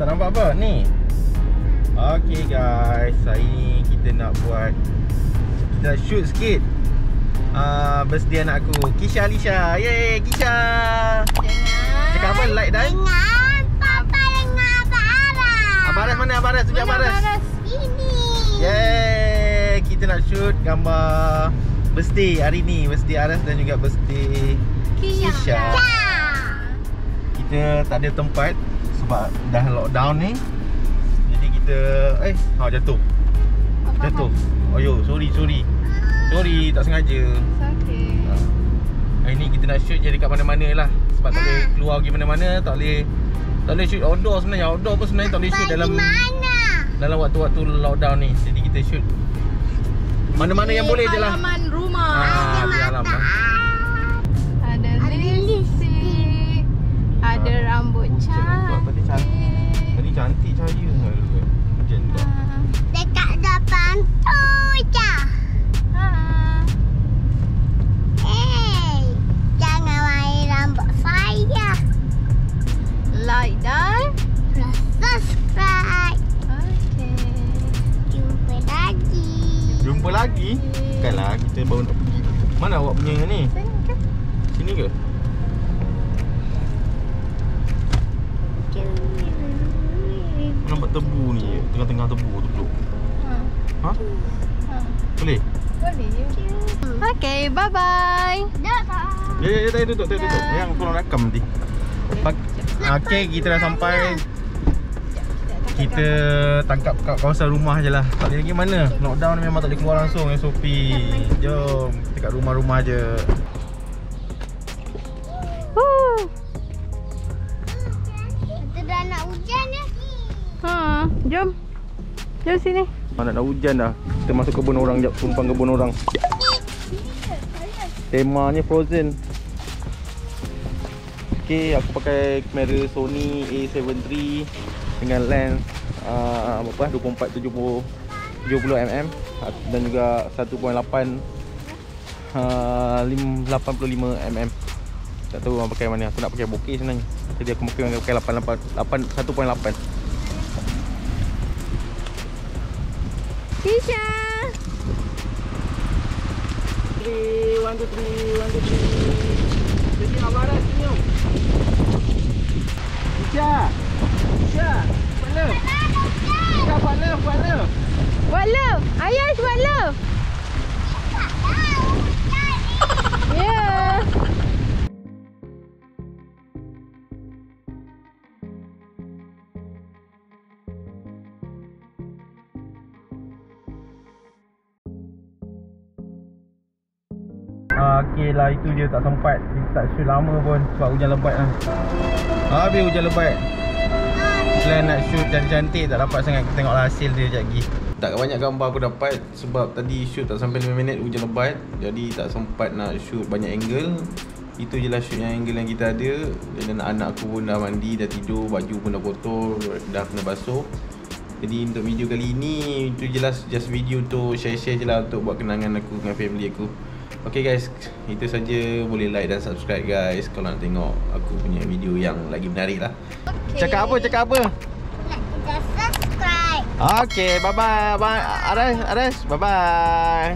Tak nampak apa? Ni. Okay guys, hari ni kita nak buat kita nak shoot sikit. Ah, uh, birthday anak aku, Kisha Alisha. Yeay, Kisha. Dengan Cakap apa? Like dan? Dengan Papa dengan Abang Aras Abang Aras mana? Abang Aras, tunjuk Abang Aras. Ini Yeay, kita nak shoot gambar birthday hari ni. Birthday Aras dan juga birthday Kisha. Ya. Kita tak ada tempat sebab dah lockdown ni. Jadi kita eh ha jatuh. Jatuh. Oh yo, sorry sorry. Sorry, tak sengaja. Okay Ha. Hari ni kita nak shoot je dekat mana-mana lah Sebab tak boleh keluar pergi mana-mana Tak boleh Tak boleh shoot outdoor sebenarnya Outdoor pun sebenarnya tak boleh shoot dalam mana? Dalam waktu-waktu lockdown ni Jadi kita shoot Mana-mana yang boleh je lah Halaman rumah Ah, di alam lah Ada Ah. lipstick Ada rambut cantik cantik Tadi cantik cahaya Hujan pula Dekat depan tu je. Hey, jangan main rambut saya. Like dan subscribe. Okay. Jumpa lagi. Jumpa lagi Bukanlah kita baru nak pergi Mana awak punya ni? Sini ke? Sini ke? Tengah-tengah tebu tu duduk Ha. Ha? Ha. Boleh? Boleh je. Okay, bye-bye. Dah. Ya, ya, ya, tadi duduk, tadi duduk Yang tolong rakam nanti Okay, kita dah sampai Kita tangkap kat kawasan rumah je lah Tak boleh pergi mana Lockdown ni memang tak boleh keluar langsung SOP Jom, kita kat rumah-rumah je jom. Jom sini. Mana dah hujan dah. Kita masuk kebun orang jap. Tumpang kebun orang. Temanya Frozen. Okay, aku pakai kamera Sony A7 III Dengan lens uh, lah 24 70 70mm Dan juga 1.8 uh, 85mm Tak tahu nak pakai mana. Aku nak pakai bokeh sebenarnya. Jadi aku pakai pakai 8, 8, 1.8 Kisha. 3, 1, 2, 3, 1, 2, 3 Jadi Abang Aras senyum. Isya Ah, okay lah itu je tak sempat. Tak shoot lama pun sebab hujan lebat lah. Habis hujan lebat. Plan nak shoot cantik-cantik tak dapat sangat. Kita tengoklah hasil dia sekejap lagi. Tak banyak gambar aku dapat Sebab tadi shoot tak sampai 5 minit hujan lebat. Jadi tak sempat nak shoot banyak angle. Itu je lah shoot yang angle yang kita ada. Dan anak aku pun dah mandi, dah tidur Baju pun dah kotor, dah kena basuh. Jadi untuk video kali ini Itu je lah just video untuk share-share je lah Untuk buat kenangan aku dengan family aku Okay guys Itu saja Boleh like dan subscribe guys Kalau nak tengok Aku punya video yang lagi menarik lah Okay. Cakap apa? Cakap apa? Like kita subscribe. Okay bye bye Bye Aras Aras Bye bye